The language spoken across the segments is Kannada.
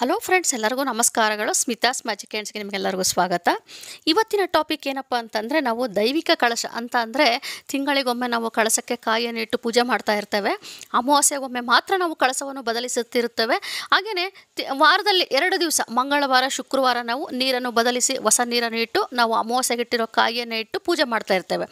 ಹಲೋ ಫ್ರೆಂಡ್ಸ್, ಎಲ್ಲರಿಗೂ ನಮಸ್ಕಾರಗಳು. ಸ್ಮಿತಾಸ್ ಮ್ಯಾಜಿಕ್ ಹ್ಯಾಂಡ್ಸ್ಗೆ ನಿಮಗೆಲ್ಲರಿಗೂ ಸ್ವಾಗತ. ಇವತ್ತಿನ ಟಾಪಿಕ್ ಏನಪ್ಪ ಅಂತಂದರೆ, ನಾವು ದೈವಿಕ ಕಳಶ ಅಂತ ಅಂದರೆ, ತಿಂಗಳಿಗೊಮ್ಮೆ ನಾವು ಕಳಸಕ್ಕೆ ಕಾಯಿಯನ್ನು ಇಟ್ಟು ಪೂಜೆ ಮಾಡ್ತಾ ಇರ್ತೇವೆ. ಅಮಾವಾಸ್ಯೆಗೊಮ್ಮೆ ಮಾತ್ರ ನಾವು ಕಳಸವನ್ನು ಬದಲಿಸುತ್ತಿರುತ್ತೇವೆ. ಹಾಗೆಯೇ ವಾರದಲ್ಲಿ ಎರಡು ದಿವಸ, ಮಂಗಳವಾರ, ಶುಕ್ರವಾರ ನಾವು ನೀರನ್ನು ಬದಲಿಸಿ ಹೊಸ ನೀರನ್ನು ಇಟ್ಟು, ನಾವು ಅಮಾವಾಸ್ಯೆಗೆ ಇಟ್ಟಿರೋ ಕಾಯಿಯನ್ನು ಇಟ್ಟು ಪೂಜೆ ಮಾಡ್ತಾ ಇರ್ತೇವೆ.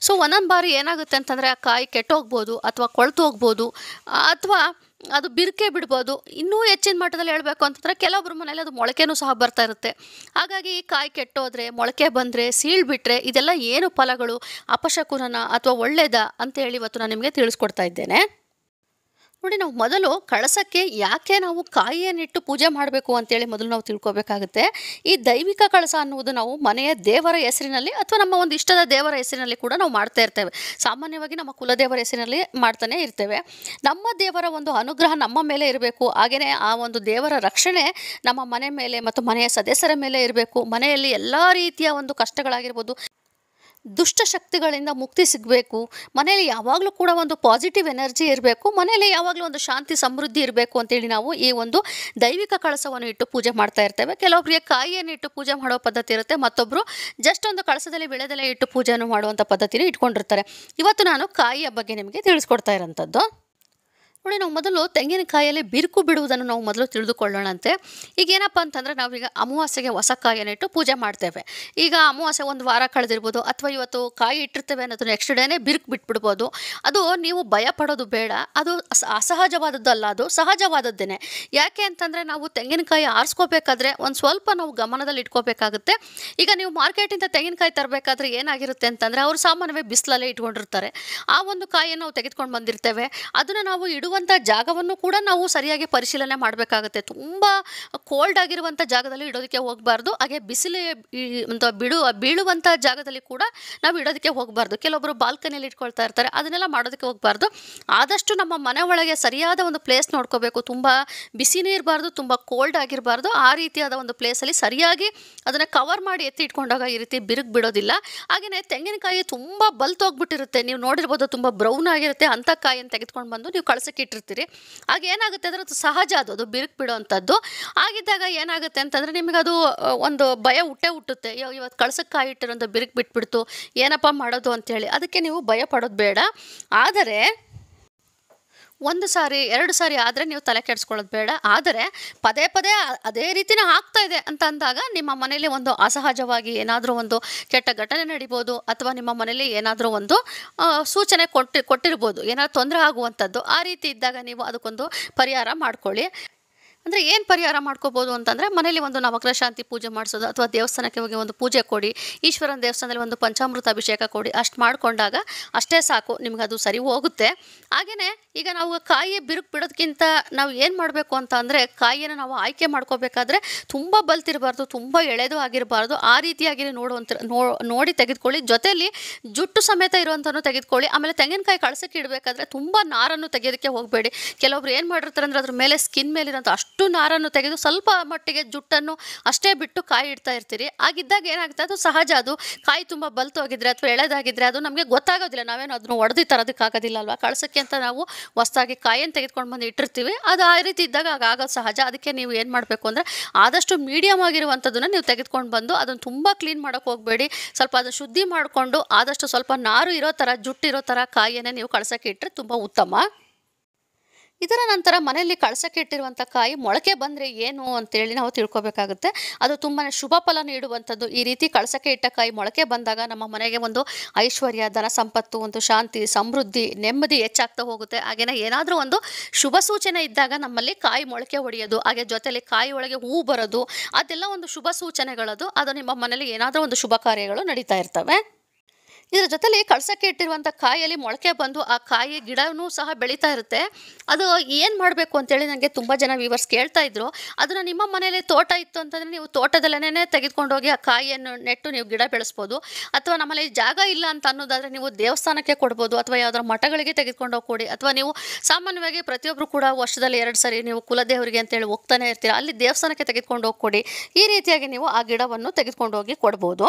ಸೊ, ಒಂದೊಂದು ಬಾರಿ ಏನಾಗುತ್ತೆ ಅಂತಂದರೆ, ಆ ಕಾಯಿ ಕೆಟ್ಟೋಗ್ಬೋದು ಅಥವಾ ಕೊಳ್ತು ಹೋಗ್ಬೋದು, ಅಥವಾ ಅದು ಬಿರುಕೆ ಬಿಡ್ಬೋದು. ಇನ್ನೂ ಹೆಚ್ಚಿನ ಮಟ್ಟದಲ್ಲಿ ಹೇಳಬೇಕು ಅಂತಂದರೆ ಕೆಲವೊಬ್ಬರ ಮನೇಲಿ ಅದು ಮೊಳಕೆನೂ ಸಹ ಬರ್ತಾ ಇರುತ್ತೆ. ಹಾಗಾಗಿ ಕಾಯಿ ಕೆಟ್ಟೋದ್ರೆ, ಮೊಳಕೆ ಬಂದರೆ, ಸೀಳ್ ಬಿಟ್ಟರೆ ಇದೆಲ್ಲ ಏನು ಫಲಗಳು? ಅಪಶಕುನನ ಅಥವಾ ಒಳ್ಳೆಯದ ಅಂತೇಳಿ ಇವತ್ತು ನಾನು ನಿಮಗೆ ತಿಳಿಸ್ಕೊಡ್ತಾ ಇದ್ದೇನೆ. ನೋಡಿ, ನಾವು ಮೊದಲು ಕಳಸಕ್ಕೆ ಯಾಕೆ ನಾವು ಕಾಯಿಯನ್ನಿಟ್ಟು ಪೂಜೆ ಮಾಡಬೇಕು ಅಂತೇಳಿ ಮೊದಲು ನಾವು ತಿಳ್ಕೊಬೇಕಾಗುತ್ತೆ. ಈ ದೈವಿಕ ಕಳಸ ಅನ್ನುವುದು ನಾವು ಮನೆಯ ದೇವರ ಹೆಸರಿನಲ್ಲಿ ಅಥವಾ ನಮ್ಮ ಒಂದು ಇಷ್ಟದ ದೇವರ ಹೆಸರಿನಲ್ಲಿ ಕೂಡ ನಾವು ಮಾಡ್ತಾ ಇರ್ತೇವೆ. ಸಾಮಾನ್ಯವಾಗಿ ನಮ್ಮ ಕುಲದೇವರ ಹೆಸರಿನಲ್ಲಿ ಮಾಡ್ತಾನೆ ಇರ್ತೇವೆ. ನಮ್ಮ ದೇವರ ಒಂದು ಅನುಗ್ರಹ ನಮ್ಮ ಮೇಲೆ ಇರಬೇಕು. ಹಾಗೆಯೇ ಆ ಒಂದು ದೇವರ ರಕ್ಷಣೆ ನಮ್ಮ ಮನೆ ಮೇಲೆ ಮತ್ತು ಮನೆಯ ಸದಸ್ಯರ ಮೇಲೆ ಇರಬೇಕು. ಮನೆಯಲ್ಲಿ ಎಲ್ಲ ರೀತಿಯ ಒಂದು ಕಷ್ಟಗಳಾಗಿರ್ಬೋದು. ದುಷ್ಟಶಕ್ತಿಗಳಿಂದ ಮುಕ್ತಿ ಸಿಗಬೇಕು. ಮನೆಯಲ್ಲಿ ಯಾವಾಗಲೂ ಕೂಡ ಒಂದು ಪಾಸಿಟಿವ್ ಎನರ್ಜಿ ಇರಬೇಕು. ಮನೆಯಲ್ಲಿ ಯಾವಾಗಲೂ ಒಂದು ಶಾಂತಿ, ಸಮೃದ್ಧಿ ಇರಬೇಕು ಅಂತೇಳಿ ನಾವು ಈ ಒಂದು ದೈವಿಕ ಕಳಸವನ್ನು ಇಟ್ಟು ಪೂಜೆ ಮಾಡ್ತಾ ಇರ್ತೇವೆ. ಕೆಲವೊಬ್ಬರಿಗೆ ಕಾಯಿಯನ್ನು ಇಟ್ಟು ಪೂಜೆ ಮಾಡೋ ಪದ್ಧತಿ ಇರುತ್ತೆ. ಮತ್ತೊಬ್ಬರು ಜಸ್ಟ್ ಒಂದು ಕಳಸದಲ್ಲಿ, ಬೆಳೆದಲ್ಲೇ ಇಟ್ಟು ಪೂಜೆಯನ್ನು ಮಾಡುವಂಥ ಪದ್ಧತಿನ ಇಟ್ಕೊಂಡಿರ್ತಾರೆ. ಇವತ್ತು ನಾನು ಕಾಯಿಯ ಬಗ್ಗೆ ನಿಮಗೆ ತಿಳಿಸ್ಕೊಡ್ತಾ ಇರೋಂಥದ್ದು. ನೋಡಿ, ನಾವು ಮೊದಲು ತೆಂಗಿನಕಾಯಲ್ಲಿ ಬಿರುಕು ಬಿಡುವುದನ್ನು ನಾವು ಮೊದಲು ತಿಳಿದುಕೊಳ್ಳೋಣಂತೆ. ಈಗ ಏನಪ್ಪ ಅಂತಂದರೆ, ನಾವೀಗ ಅಮಾವಾಸ್ಯೆಗೆ ಹೊಸ ಕಾಯಿಯನ್ನು ಇಟ್ಟು ಪೂಜೆ ಮಾಡ್ತೇವೆ. ಈಗ ಅಮಾವಾಸ್ಯೆ ಒಂದು ವಾರ ಕಳೆದಿರ್ಬೋದು, ಅಥವಾ ಇವತ್ತು ಕಾಯಿ ಇಟ್ಟಿರ್ತೇವೆ ಅನ್ನೋದು ನೆಕ್ಸ್ಟ್ ಡೇನೇ ಬಿರುಕು ಬಿಟ್ಬಿಡ್ಬೋದು. ಅದು ನೀವು ಭಯ ಪಡೋದು ಬೇಡ, ಅದು ಅಸ- ಅಸಹಜವಾದದ್ದಲ್ಲ, ಅದು ಸಹಜವಾದದ್ದೇನೆ. ಯಾಕೆ ಅಂತಂದರೆ, ನಾವು ತೆಂಗಿನಕಾಯಿ ಆರಿಸ್ಕೋಬೇಕಾದ್ರೆ ಒಂದು ಸ್ವಲ್ಪ ನಾವು ಗಮನದಲ್ಲಿ ಇಟ್ಕೋಬೇಕಾಗುತ್ತೆ. ಈಗ ನೀವು ಮಾರ್ಕೆಟಿಂದ ತೆಂಗಿನಕಾಯಿ ತರಬೇಕಾದ್ರೆ ಏನಾಗಿರುತ್ತೆ ಅಂತಂದರೆ, ಅವರು ಸಾಮಾನ್ಯವೇ ಬಿಸಿಲಲ್ಲೇ ಇಟ್ಕೊಂಡಿರ್ತಾರೆ. ಆ ಒಂದು ಕಾಯಿಯನ್ನು ನಾವು ತೆಗೆದುಕೊಂಡು ಬಂದಿರ್ತೇವೆ. ಅದನ್ನು ನಾವು ಇಡುವಂಥ ಜಾಗವನ್ನು ಕೂಡ ನಾವು ಸರಿಯಾಗಿ ಪರಿಶೀಲನೆ ಮಾಡಬೇಕಾಗುತ್ತೆ. ತುಂಬ ಕೋಲ್ಡ್ ಆಗಿರುವಂಥ ಜಾಗದಲ್ಲಿ ಇಡೋದಕ್ಕೆ ಹೋಗಬಾರ್ದು. ಹಾಗೆ ಬಿಸಿಲು ಅಂತ ಬಿಡು ಬೀಳುವಂಥ ಜಾಗದಲ್ಲಿ ಕೂಡ ನಾವು ಇಡೋದಕ್ಕೆ ಹೋಗಬಾರ್ದು. ಕೆಲವೊಬ್ಬರು ಬಾಲ್ಕನಿಯಲ್ಲಿ ಇಟ್ಕೊಳ್ತಾ ಇರ್ತಾರೆ. ಅದನ್ನೆಲ್ಲ ಮಾಡೋದಕ್ಕೆ ಹೋಗಬಾರ್ದು. ಆದಷ್ಟು ನಮ್ಮ ಮನೆ ಒಳಗೆ ಸರಿಯಾದ ಒಂದು ಪ್ಲೇಸ್ ನೋಡ್ಕೋಬೇಕು. ತುಂಬ ಬಿಸಿನೇ ಇರಬಾರ್ದು ತುಂಬ ಕೋಲ್ಡ್ ಆಗಿರಬಾರ್ದು. ಆ ರೀತಿಯಾದ ಒಂದು ಪ್ಲೇಸಲ್ಲಿ ಸರಿಯಾಗಿ ಅದನ್ನು ಕವರ್ ಮಾಡಿ ಎತ್ತಿ ಇಟ್ಕೊಂಡಾಗ ಈ ರೀತಿ ಬಿರುಗ್ ಬಿಡೋದಿಲ್ಲ. ಹಾಗೆಯೇ ತೆಂಗಿನಕಾಯಿ ತುಂಬ ಬಲ್ತೋಗ್ಬಿಟ್ಟಿರುತ್ತೆ ನೀವು ನೋಡಿರ್ಬೋದು ತುಂಬ ಬ್ರೌನ್ ಆಗಿರುತ್ತೆ. ಅಂಥ ಕಾಯಿಯನ್ನು ತೆಗೆದುಕೊಂಡು ಬಂದು ನೀವು ಕಳಸಕ್ಕೆ ಇಟ್ಟಿರ್ತೀರಿ. ಆಗ ಏನಾಗುತ್ತೆ ಅಂದರೆ ಅದು ಸಹಜ ಅದು ಅದು ಬಿರುಕು ಬಿಡೋವಂಥದ್ದು. ಆಗಿದ್ದಾಗ ಏನಾಗುತ್ತೆ ಅಂತಂದರೆ ಅದು ಒಂದು ಭಯ ಹುಟ್ಟೆ ಹುಟ್ಟುತ್ತೆ. ಇವತ್ತು ಕಳಸಕ್ಕೆ ಕಾಯಿ ಇಟ್ಟಿರೋಂಥ ಬಿರುಕು ಬಿಟ್ಬಿಡ್ತು, ಏನಪ್ಪ ಮಾಡೋದು ಅಂತೇಳಿ. ಅದಕ್ಕೆ ನೀವು ಭಯ ಪಡೋದು ಬೇಡ. ಆದರೆ ಒಂದು ಸಾರಿ, ಎರಡು ಸಾರಿ ಆದರೆ ನೀವು ತಲೆ ಕೆಡಿಸ್ಕೊಳ್ಳೋದು ಬೇಡ. ಆದರೆ ಪದೇ ಪದೇ ಅದೇ ರೀತಿನೇ ಆಗ್ತಾ ಇದೆ ಅಂತ ಅಂದಾಗ ನಿಮ್ಮ ಮನೇಲಿ ಒಂದು ಅಸಹಜವಾಗಿ ಏನಾದರೂ ಒಂದು ಕೆಟ್ಟ ಘಟನೆ ನಡಿಬೋದು ಅಥವಾ ನಿಮ್ಮ ಮನೇಲಿ ಏನಾದರೂ ಒಂದು ಸೂಚನೆ ಕೊಟ್ಟು, ಕೊಟ್ಟಿರ್ಬೋದು. ಏನಾದ್ರು ತೊಂದರೆ ಆಗುವಂಥದ್ದು ಆ ರೀತಿ ಇದ್ದಾಗ ನೀವು ಅದಕ್ಕೊಂದು ಪರಿಹಾರ ಮಾಡ್ಕೊಳ್ಳಿ. ಅಂದರೆ ಏನು ಪರಿಹಾರ ಮಾಡ್ಕೋಬೋದು ಅಂತಂದರೆ ಮನೇಲಿ ಒಂದು ನವಗ್ರಹ ಶಾಂತಿ ಪೂಜೆ ಮಾಡಿಸೋದು ಅಥವಾ ದೇವಸ್ಥಾನಕ್ಕೆ ಹೋಗಿ ಒಂದು ಪೂಜೆ ಕೊಡಿ, ಈಶ್ವರನ ದೇವಸ್ಥಾನದಲ್ಲಿ ಒಂದು ಪಂಚಾಮೃತ ಅಭಿಷೇಕ ಕೊಡಿ, ಅಷ್ಟು ಮಾಡಿಕೊಂಡಾಗ ಅಷ್ಟೇ ಸಾಕು, ನಿಮ್ಗೆ ಅದು ಸರಿ ಹೋಗುತ್ತೆ. ಹಾಗೆಯೇ ಈಗ ನಾವು ಕಾಯಿ ಬಿರುಕು ಬಿಡೋದಕ್ಕಿಂತ ನಾವು ಏನು ಮಾಡಬೇಕು ಅಂತ ಅಂದರೆ ಕಾಯಿಯನ್ನು ನಾವು ಆಯ್ಕೆ ಮಾಡ್ಕೋಬೇಕಾದ್ರೆ ತುಂಬ ಬಲ್ತಿರಬಾರ್ದು, ತುಂಬ ಎಳೆದು ಆಗಿರಬಾರ್ದು, ಆ ರೀತಿಯಾಗಿ ನೋಡುವಂಥ ನೋಡಿ ತೆಗೆದುಕೊಳ್ಳಿ. ಜೊತೆಯಲ್ಲಿ ಜುಟ್ಟು ಸಮೇತ ಇರುವಂಥನ್ನು ತೆಗೆದುಕೊಳ್ಳಿ. ಆಮೇಲೆ ತೆಂಗಿನಕಾಯಿ ಕಳಸಕ್ಕೆ ಇಡಬೇಕಾದ್ರೆ ತುಂಬ ನಾರನ್ನು ತೆಗೆಯೋದಕ್ಕೆ ಹೋಗಬೇಡಿ. ಕೆಲವೊಬ್ರು ಏನು ಮಾಡಿರ್ತಾರೆ ಅಂದರೆ ಅದ್ರ ಮೇಲೆ ಸ್ಕಿನ್ ಮೇಲಿರೋಂಥ ಅಷ್ಟು ನಾರನ್ನು ತೆಗೆದು ಸ್ವಲ್ಪ ಮಟ್ಟಿಗೆ ಜುಟ್ಟನ್ನು ಅಷ್ಟೇ ಬಿಟ್ಟು ಕಾಯಿ ಇಡ್ತಾ ಇರ್ತೀರಿ. ಆಗಿದ್ದಾಗ ಏನಾಗುತ್ತೆ? ಅದು ಸಹಜ. ಅದು ಕಾಯಿ ತುಂಬ ಬಲ್ತೋಗಿದ್ರೆ ಅಥವಾ ಎಳೆದಾಗಿದ್ರೆ ಅದು ನಮಗೆ ಗೊತ್ತಾಗೋದಿಲ್ಲ. ನಾವೇನು ಅದನ್ನು ಒಡೆದು ತರೋದಕ್ಕಾಗೋದಿಲ್ಲ ಅಲ್ವಾ? ಕಳ್ಸೋಕ್ಕೆ ಅಂತ ನಾವು ಹೊಸ್ದಾಗಿ ಕಾಯಿಯನ್ನು ತೆಗೆದುಕೊಂಡು ಬಂದು ಇಟ್ಟಿರ್ತೀವಿ. ಅದು ಆ ರೀತಿ ಇದ್ದಾಗ ಆಗ ಸಹಜ. ಅದಕ್ಕೆ ನೀವು ಏನು ಮಾಡಬೇಕು ಅಂದರೆ ಆದಷ್ಟು ಮೀಡಿಯಮ್ ಆಗಿರುವಂಥದ್ದನ್ನು ನೀವು ತೆಗೆದುಕೊಂಡು ಬಂದು ಅದನ್ನು ತುಂಬ ಕ್ಲೀನ್ ಮಾಡೋಕ್ಕೆ ಹೋಗಬೇಡಿ. ಸ್ವಲ್ಪ ಅದನ್ನು ಶುದ್ಧಿ ಮಾಡಿಕೊಂಡು ಆದಷ್ಟು ಸ್ವಲ್ಪ ನಾರು ಇರೋ ಥರ ಜುಟ್ಟಿರೋ ಥರ ಕಾಯಿಯನ್ನೇ ನೀವು ಕಳ್ಸೋಕ್ಕೆ ಇಟ್ಟರೆ ತುಂಬ ಉತ್ತಮ. ಇದರ ನಂತರ ಮನೆಯಲ್ಲಿ ಕಳಸಕ್ಕೆ ಇಟ್ಟಿರುವಂಥ ಕಾಯಿ ಮೊಳಕೆ ಬಂದರೆ ಏನು ಅಂತೇಳಿ ನಾವು ತಿಳ್ಕೊಬೇಕಾಗುತ್ತೆ. ಅದು ತುಂಬಾ ಶುಭ ಫಲ ನೀಡುವಂಥದ್ದು. ಈ ರೀತಿ ಕಳಸಕ್ಕೆ ಇಟ್ಟ ಕಾಯಿ ಮೊಳಕೆ ಬಂದಾಗ ನಮ್ಮ ಮನೆಗೆ ಒಂದು ಐಶ್ವರ್ಯ, ಧನ ಸಂಪತ್ತು, ಒಂದು ಶಾಂತಿ, ಸಮೃದ್ಧಿ, ನೆಮ್ಮದಿ ಹೆಚ್ಚಾಗ್ತಾ ಹೋಗುತ್ತೆ. ಹಾಗೆಯೇ ಏನಾದರೂ ಒಂದು ಶುಭ ಸೂಚನೆ ಇದ್ದಾಗ ನಮ್ಮಲ್ಲಿ ಕಾಯಿ ಮೊಳಕೆ ಹೊಡೆಯೋದು ಹಾಗೆ ಜೊತೆಯಲ್ಲಿ ಕಾಯಿ ಒಳಗೆ ಹೂ ಬರೋದು, ಅದೆಲ್ಲ ಒಂದು ಶುಭ ಸೂಚನೆಗಳದು. ಅದು ನಿಮ್ಮ ಮನೇಲಿ ಏನಾದರೂ ಒಂದು ಶುಭ ಕಾರ್ಯಗಳು ನಡೀತಾ ಇರ್ತವೆ. ಇದರ ಜೊತೆಲಿ ಕಳಸಕ್ಕೆ ಇಟ್ಟಿರುವಂಥ ಕಾಯಲ್ಲಿ ಮೊಳಕೆ ಬಂದು ಆ ಕಾಯಿ ಗಿಡವೂ ಸಹ ಬೆಳೀತಾ ಇರುತ್ತೆ. ಅದು ಏನು ಮಾಡಬೇಕು ಅಂತೇಳಿ ನನಗೆ ತುಂಬ ಜನ ವ್ಯೂವರ್ಸ್ ಕೇಳ್ತಾ ಇದ್ರು. ಅದನ್ನು ನಿಮ್ಮ ಮನೇಲಿ ತೋಟ ಇತ್ತು ಅಂತಂದರೆ ನೀವು ತೋಟದಲ್ಲೇ ತೆಗೆದುಕೊಂಡೋಗಿ ಆ ಕಾಯಿಯನ್ನು ನೆಟ್ಟು ನೀವು ಗಿಡ ಬೆಳೆಸ್ಬೋದು. ಅಥವಾ ನಮ್ಮಲ್ಲಿ ಜಾಗ ಇಲ್ಲ ಅಂತ ಅನ್ನೋದಾದರೆ ನೀವು ದೇವಸ್ಥಾನಕ್ಕೆ ಕೊಡ್ಬೋದು ಅಥವಾ ಯಾವುದಾದ್ರು ಮಠಗಳಿಗೆ ತೆಗೆದುಕೊಂಡು ಹೋಗಿ ಕೊಡಿ ಅಥವಾ ನೀವು ಸಾಮಾನ್ಯವಾಗಿ ಪ್ರತಿಯೊಬ್ಬರು ಕೂಡ ವರ್ಷದಲ್ಲಿ ಎರಡು ಸರಿ ನೀವು ಕುಲದೇವರಿಗೆ ಅಂತೇಳಿ ಹೋಗ್ತಾನೆ ಇರ್ತೀರ, ಅಲ್ಲಿ ದೇವಸ್ಥಾನಕ್ಕೆ ತೆಗೆದುಕೊಂಡು ಹೋಗಿ ಕೊಡಿ ಈ ರೀತಿಯಾಗಿ ನೀವು ಆ ಗಿಡವನ್ನು ತೆಗೆದುಕೊಂಡು ಹೋಗಿ ಕೊಡ್ಬೋದು.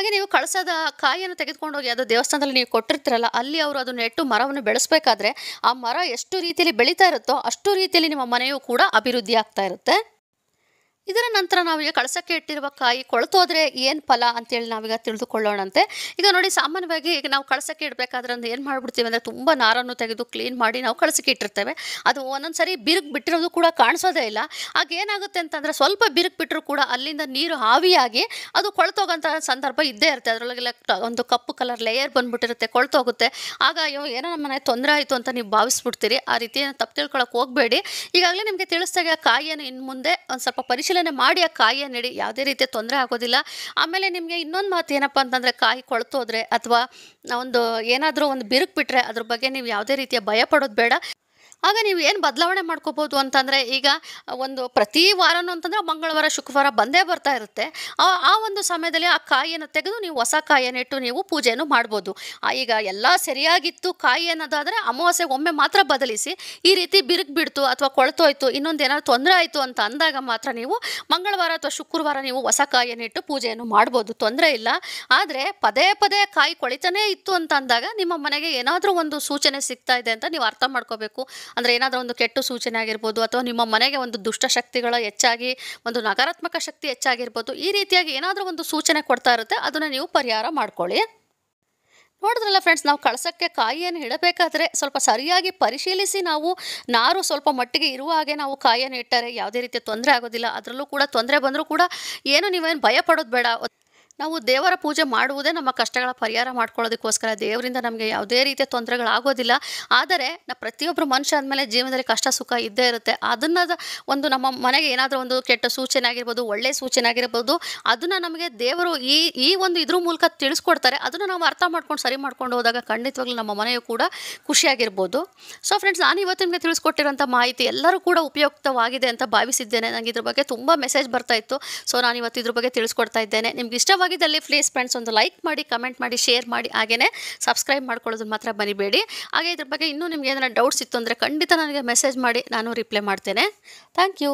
ಹಾಗೆ ನೀವು ಕಳಸದ ಕಾಯಿಯನ್ನು ತೆಗೆದುಕೊಂಡು ಹೋಗಿ ಅದು ದೇವಸ್ಥಾನದಲ್ಲಿ ನೀವು ಕೊಟ್ಟಿರ್ತೀರಲ್ಲ, ಅಲ್ಲಿ ಅವರು ಅದನ್ನು ನೆಟ್ಟು ಮರವನ್ನು ಬೆಳೆಸಬೇಕಾದ್ರೆ ಆ ಮರ ಎಷ್ಟು ರೀತಿಯಲ್ಲಿ ಬೆಳೀತಾ ಇರುತ್ತೋ ಅಷ್ಟು ರೀತಿಯಲ್ಲಿ ನಿಮ್ಮ ಮನೆಯೂ ಕೂಡ ಅಭಿವೃದ್ಧಿ ಆಗ್ತಾ ಇರುತ್ತೆ. ಇದರ ನಂತರ ನಾವೀಗ ಕಳಸಕ್ಕೆ ಇಟ್ಟಿರುವ ಕಾಯಿ ಕೊಳತೋದ್ರೆ ಏನು ಫಲ ಅಂತೇಳಿ ನಾವೀಗ ತಿಳಿದುಕೊಳ್ಳೋಣಂತೆ. ಈಗ ನೋಡಿ ಸಾಮಾನ್ಯವಾಗಿ ಈಗ ನಾವು ಕಳಸಕ್ಕೆ ಇಡಬೇಕಾದ್ರೆ ಅಂದ್ರೆ ಏನು ಮಾಡ್ಬಿಡ್ತೀವಿ ಅಂದರೆ ತುಂಬ ನಾರನ್ನು ತೆಗೆದು ಕ್ಲೀನ್ ಮಾಡಿ ನಾವು ಕಳಸಕ್ಕೆ ಇಟ್ಟಿರ್ತೇವೆ. ಅದು ಒಂದೊಂದು ಸರಿ ಬಿಟ್ಟಿರೋದು ಕೂಡ ಕಾಣಿಸೋದೇ ಇಲ್ಲ. ಆಗ ಏನಾಗುತ್ತೆ ಅಂತಂದರೆ ಸ್ವಲ್ಪ ಬಿರುಕು ಬಿಟ್ಟರು ಕೂಡ ಅಲ್ಲಿಂದ ನೀರು ಆವಿಯಾಗಿ ಅದು ಕೊಳ್ತೋಗೋಂಥ ಸಂದರ್ಭ ಇದ್ದೇ ಇರುತ್ತೆ. ಅದರೊಳಗೆಲ್ಲ ಒಂದು ಕಪ್ಪು ಕಲರ್ ಲೇಯರ್ ಬಂದ್ಬಿಟ್ಟಿರುತ್ತೆ ಕೊಳತೋಗುತ್ತೆ ಆಗ ಅಯ್ಯೋ, ಏನೋ ನಮ್ಮ ಮನೆಗೆ ತೊಂದರೆ ಆಯಿತು ಅಂತ ನೀವು ಭಾವಿಸ್ಬಿಡ್ತೀರಿ. ಆ ರೀತಿ ತಪ್ಪು ತಿಳ್ಕೊಳಕ್ಕೆ ಹೋಗಬೇಡಿ. ಈಗಾಗಲೇ ನಿಮಗೆ ತಿಳಿಸ್ದಾಗ ಕಾಯಿಯನ್ನು ಇನ್ನು ಮುಂದೆ ಒಂದು ಸ್ವಲ್ಪ ಪರಿಶೀಲನೆ ಮಾಡಿ ಆ ಕಾಯಿಯನ್ನು ಇಡಿ ಯಾವುದೇ ರೀತಿಯ ತೊಂದರೆ ಆಗೋದಿಲ್ಲ. ಆಮೇಲೆ ನಿಮಗೆ ಇನ್ನೊಂದು ಮಾತು ಏನಪ್ಪ ಅಂತಂದರೆ ಕಾಯಿ ಕೊಳ್ತೋದ್ರೆ ಅಥವಾ ಒಂದು ಏನಾದರೂ ಒಂದು ಬಿರುಕು ಬಿಟ್ಟರೆ ಅದ್ರ ಬಗ್ಗೆ ನೀವು ಯಾವುದೇ ರೀತಿಯ ಭಯ ಪಡೋದು ಬೇಡ. ಆಗ ನೀವು ಏನು ಬದಲಾವಣೆ ಮಾಡ್ಕೋಬೋದು ಅಂತಂದರೆ ಈಗ ಒಂದು ಪ್ರತಿ ವಾರನೂ ಅಂತಂದರೆ ಮಂಗಳವಾರ, ಶುಕ್ರವಾರ ಬಂದೇ ಬರ್ತಾ ಇರುತ್ತೆ. ಆ ಒಂದು ಸಮಯದಲ್ಲಿ ಆ ಕಾಯಿಯನ್ನು ತೆಗೆದು ನೀವು ಹೊಸ ಕಾಯಿಯನ್ನು ಇಟ್ಟು ನೀವು ಪೂಜೆಯನ್ನು ಮಾಡ್ಬೋದು. ಈಗ ಎಲ್ಲ ಸರಿಯಾಗಿತ್ತು ಕಾಯಿ ಅನ್ನೋದಾದರೆ ಅಮಾವಾಸ್ಯೆ ಒಮ್ಮೆ ಮಾತ್ರ ಬದಲಿಸಿ ಈ ರೀತಿ ಬಿರುಕು ಬಿಡ್ತು ಅಥವಾ ಕೊಳ್ತೋಯ್ತು, ಇನ್ನೊಂದು ಏನಾದ್ರು ತೊಂದರೆ ಆಯಿತು ಅಂತ ಅಂದಾಗ ಮಾತ್ರ ನೀವು ಮಂಗಳವಾರ ಅಥವಾ ಶುಕ್ರವಾರ ನೀವು ಹೊಸ ಕಾಯಿಯನ್ನು ಇಟ್ಟು ಪೂಜೆಯನ್ನು ಮಾಡ್ಬೋದು. ತೊಂದರೆ ಇಲ್ಲ. ಆದರೆ ಪದೇ ಪದೇ ಕಾಯಿ ಕೊಳಿತಾನೇ ಇತ್ತು ಅಂತ ಅಂದಾಗ ನಿಮ್ಮ ಮನೆಗೆ ಏನಾದರೂ ಒಂದು ಸೂಚನೆ ಸಿಗ್ತಾ ಇದೆ ಅಂತ ನೀವು ಅರ್ಥ ಮಾಡ್ಕೋಬೇಕು. ಅಂದರೆ ಏನಾದರೂ ಒಂದು ಕೆಟ್ಟು ಸೂಚನೆ ಆಗಿರ್ಬೋದು ಅಥವಾ ನಿಮ್ಮ ಮನೆಗೆ ಒಂದು ದುಷ್ಟ ಶಕ್ತಿಗಳ ಹೆಚ್ಚಾಗಿ, ಒಂದು ನಕಾರಾತ್ಮಕ ಶಕ್ತಿ ಹೆಚ್ಚಾಗಿರ್ಬೋದು, ಈ ರೀತಿಯಾಗಿ ಏನಾದರೂ ಒಂದು ಸೂಚನೆ ಕೊಡ್ತಾ ಇರುತ್ತೆ, ಅದನ್ನು ನೀವು ಪರಿಹಾರ ಮಾಡ್ಕೊಳ್ಳಿ. ನೋಡಿದ್ರಲ್ಲ ಫ್ರೆಂಡ್ಸ್ ನಾವು ಕಳಸಕ್ಕೆ ಕಾಯಿಯನ್ನು ಇಡಬೇಕಾದ್ರೆ ಸ್ವಲ್ಪ ಸರಿಯಾಗಿ ಪರಿಶೀಲಿಸಿ ನಾವು ನಾರು ಸ್ವಲ್ಪ ಮಟ್ಟಿಗೆ ಇರುವ ಹಾಗೆ ನಾವು ಕಾಯಿಯನ್ನು ಇಟ್ಟರೆ ಯಾವುದೇ ರೀತಿಯ ತೊಂದರೆ ಆಗೋದಿಲ್ಲ. ಅದರಲ್ಲೂ ಕೂಡ ತೊಂದರೆ ಬಂದರೂ ಕೂಡ ಏನು ನೀವೇನು ಭಯ ಬೇಡ. ನಾವು ದೇವರ ಪೂಜೆ ಮಾಡುವುದೇ ನಮ್ಮ ಕಷ್ಟಗಳ ಪರಿಹಾರ ಮಾಡ್ಕೊಳ್ಳೋದಕ್ಕೋಸ್ಕರ. ದೇವರಿಂದ ನಮಗೆ ಯಾವುದೇ ರೀತಿಯ ತೊಂದರೆಗಳಾಗೋದಿಲ್ಲ. ಆದರೆ ನಾ ಪ್ರತಿಯೊಬ್ಬರು ಮನುಷ್ಯ ಅಂದಮೇಲೆ ಜೀವನದಲ್ಲಿ ಕಷ್ಟ ಸುಖ ಇದ್ದೇ ಇರುತ್ತೆ. ಅದನ್ನು ಒಂದು ನಮ್ಮ ಮನೆಗೆ ಏನಾದರೂ ಒಂದು ಕೆಟ್ಟ ಸೂಚನೆ ಆಗಿರ್ಬೋದು ಒಳ್ಳೆಯ ಸೂಚನೆ ಆಗಿರ್ಬೋದು, ಅದನ್ನು ನಮಗೆ ದೇವರು ಈ ಈ ಒಂದು ಇದ್ರ ಮೂಲಕ ತಿಳಿಸ್ಕೊಡ್ತಾರೆ. ಅದನ್ನು ನಾವು ಅರ್ಥ ಮಾಡ್ಕೊಂಡು ಸರಿ ಮಾಡ್ಕೊಂಡು ಹೋದಾಗ ಖಂಡಿತವಾಗ್ಲೂ ನಮ್ಮ ಮನೆಯು ಕೂಡ ಖುಷಿಯಾಗಿರ್ಬೋದು. ಸೊ ಫ್ರೆಂಡ್ಸ್ ನಾನು ಇವತ್ತು ನಿಮಗೆ ತಿಳಿಸ್ಕೊಟ್ಟಿರುವಂಥ ಮಾಹಿತಿ ಎಲ್ಲರೂ ಕೂಡ ಉಪಯುಕ್ತವಾಗಿದೆ ಅಂತ ಭಾವಿಸಿದ್ದೇನೆ. ನನಗೆ ಇದ್ರ ಬಗ್ಗೆ ತುಂಬ ಮೆಸೇಜ್ ಬರ್ತಾ ಇತ್ತು. ಸೊ ನಾನು ಇವತ್ತು ಇದ್ರ ಬಗ್ಗೆ ತಿಳಿಸ್ಕೊಡ್ತಾ ಇದ್ದೇನೆ. ನಿಮ್ಗೆ ಇಷ್ಟವಾಗಿದ್ದಲ್ಲಿ ಪ್ಲೀಸ್ ಫ್ರೆಂಡ್ಸ್ ಒಂದು ಲೈಕ್ ಮಾಡಿ ಕಮೆಂಟ್ ಮಾಡಿ ಶೇರ್ ಮಾಡಿ ಹಾಗೆಯೇ ಸಬ್ಸ್ಕ್ರೈಬ್ ಮಾಡ್ಕೊಳ್ಳೋದನ್ನು ಮಾತ್ರ ಮರಿಬೇಡಿ. ಹಾಗೆ ಇದ್ರ ಬಗ್ಗೆ ಇನ್ನೂ ನಿಮ್ಗೆ ಏನಾರ ಡೌಟ್ಸ್ ಇತ್ತು ಅಂದರೆ ಖಂಡಿತ ನನಗೆ ಮೆಸೇಜ್ ಮಾಡಿ, ನಾನು ರಿಪ್ಲೈ ಮಾಡ್ತೇನೆ. Thank you